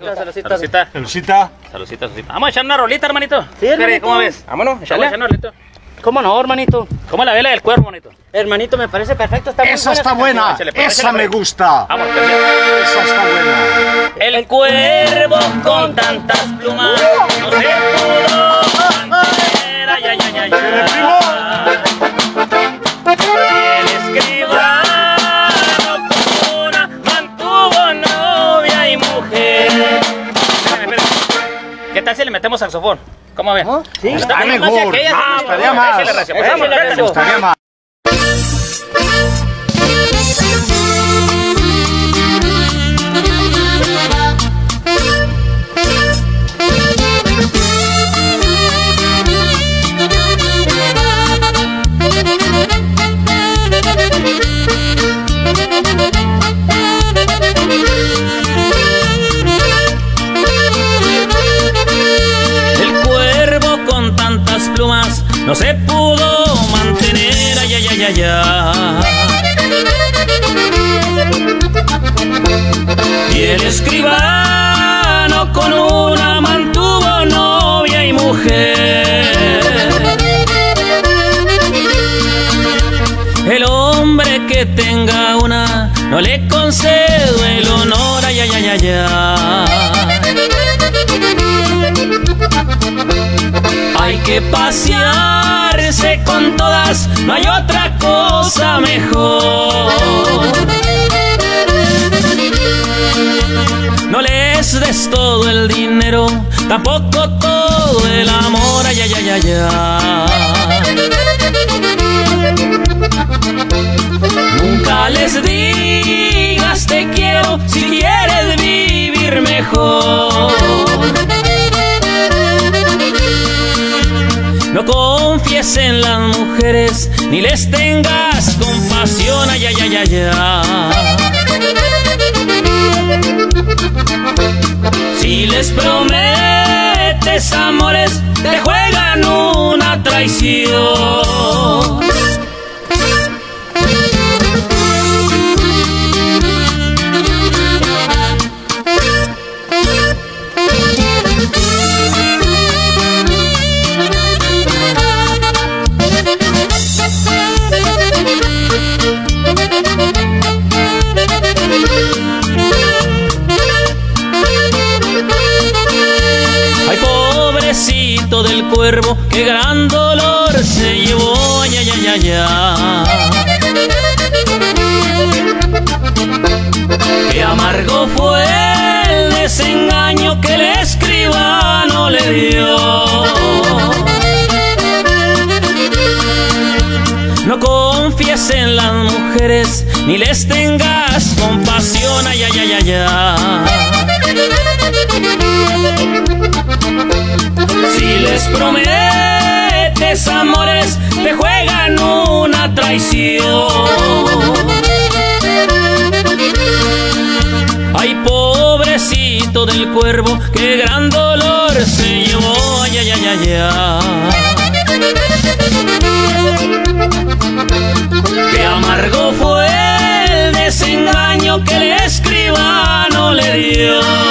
Saludcita, saludcita. Saludcita. Lucita. Saludcita, saludita. Vamos a echar una rolita, hermanito. Sí, hermanito. ¿Cómo ves? Vámonos, Vamos a echar una rolita. ¿Cómo no, hermanito? ¿Cómo la vela del cuervo, bonito? Hermanito, me parece perfecto. Está muy Esa buena está buena. canción. Échale, pues, Esa me pues. gusta. Vamos, perfecto. Esa está buena. El cuervo con tantas plumas no se pudo ay, ay, ay, ay. Metemos saxofón? ¿Cómo ven? Sí. Está más mejor. estaría más. Échale, Racio, no se pudo mantener, ay, ay, ay, ay, ay. Y el escribano con una mantuvo novia y mujer. El hombre que tenga una no le concedo el honor, ay, ay, ay, ay, ay. Que pasearse con todas, no hay otra cosa mejor. No les des todo el dinero, tampoco todo el amor, ay, ay, ay, ay. Nunca les digas te quiero si quieres vivir mejor. No confíes en las mujeres ni les tengas compasión, ay, ay, ay, ay. Si les prometes amores, te juegan una traición. Del cuervo, qué gran dolor se llevó, ay, ay, ay, ay. Qué amargo fue el desengaño que el escribano le dio. No confíes en las mujeres, ni les tengas compasión, ay, ay, ay, ay, ay. Les prometes amores, te juegan una traición. Ay, pobrecito del cuervo, qué gran dolor se llevó, ay, ay, ay, ay. Qué amargo fue el desengaño que el escribano le dio.